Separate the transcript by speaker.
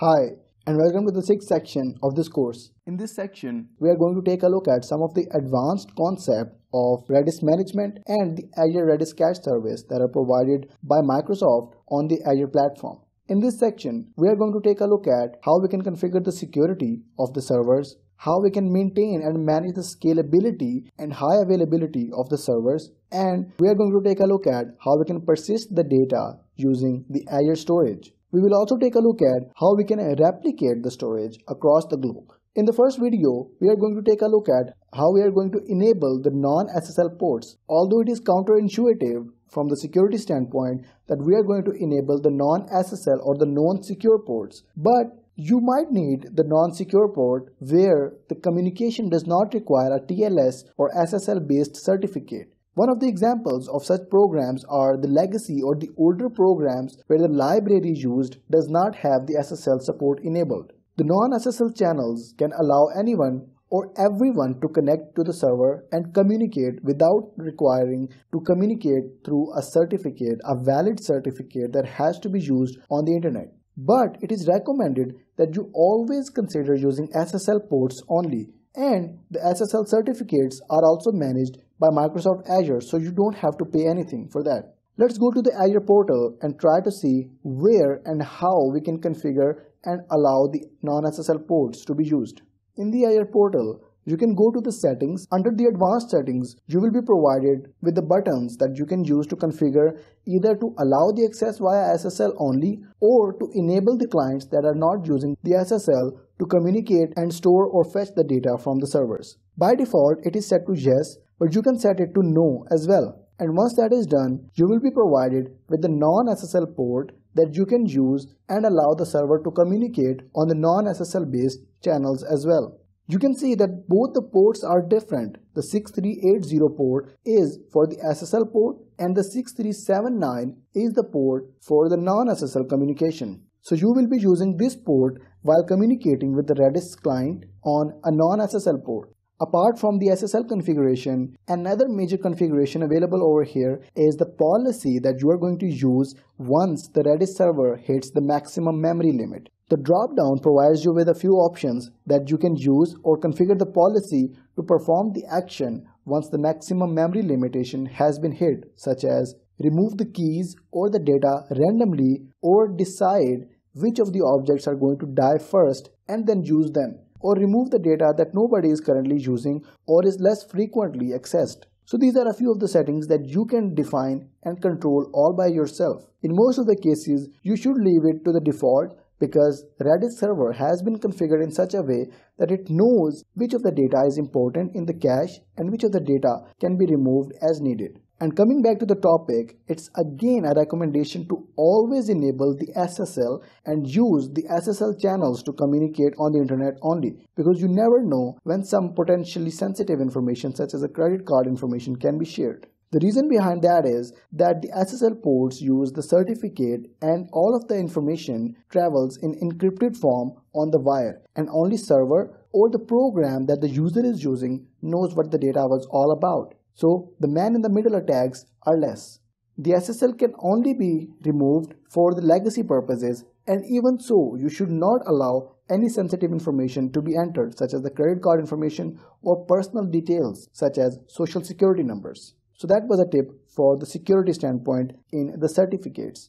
Speaker 1: Hi, and welcome to the sixth section of this course. In this section, we are going to take a look at some of the advanced concepts of Redis management and the Azure Redis Cache service that are provided by Microsoft on the Azure platform. In this section, we are going to take a look at how we can configure the security of the servers, how we can maintain and manage the scalability and high availability of the servers, and we are going to take a look at how we can persist the data using the Azure storage. We will also take a look at how we can replicate the storage across the globe. In the first video, we are going to take a look at how we are going to enable the non-SSL ports. Although it is counterintuitive from the security standpoint that we are going to enable the non-SSL or the non-secure ports, but you might need the non-secure port where the communication does not require a TLS or SSL based certificate. One of the examples of such programs are the legacy or the older programs where the library used does not have the SSL support enabled. The non-SSL channels can allow anyone or everyone to connect to the server and communicate without requiring to communicate through a certificate, a valid certificate that has to be used on the internet. But it is recommended that you always consider using SSL ports only and the SSL certificates are also managed by Microsoft Azure so you don't have to pay anything for that. Let's go to the Azure portal and try to see where and how we can configure and allow the non-SSL ports to be used. In the Azure portal, you can go to the settings. Under the advanced settings, you will be provided with the buttons that you can use to configure either to allow the access via SSL only or to enable the clients that are not using the SSL to communicate and store or fetch the data from the servers. By default, it is set to yes, but you can set it to no as well. And once that is done, you will be provided with the non-SSL port that you can use and allow the server to communicate on the non-SSL based channels as well. You can see that both the ports are different. The 6380 port is for the SSL port and the 6379 is the port for the non-SSL communication. So you will be using this port while communicating with the Redis client on a non-SSL port. Apart from the SSL configuration, another major configuration available over here is the policy that you are going to use once the Redis server hits the maximum memory limit. The drop-down provides you with a few options that you can use or configure the policy to perform the action once the maximum memory limitation has been hit, such as remove the keys or the data randomly or decide which of the objects are going to die first and then use them or remove the data that nobody is currently using or is less frequently accessed. So these are a few of the settings that you can define and control all by yourself. In most of the cases, you should leave it to the default because Redis server has been configured in such a way that it knows which of the data is important in the cache and which of the data can be removed as needed. And coming back to the topic, it's again a recommendation to always enable the SSL and use the SSL channels to communicate on the internet only because you never know when some potentially sensitive information such as a credit card information can be shared. The reason behind that is that the SSL ports use the certificate and all of the information travels in encrypted form on the wire and only server or the program that the user is using knows what the data was all about. So the man in the middle attacks are less. The SSL can only be removed for the legacy purposes and even so you should not allow any sensitive information to be entered such as the credit card information or personal details such as social security numbers. So that was a tip for the security standpoint in the certificates.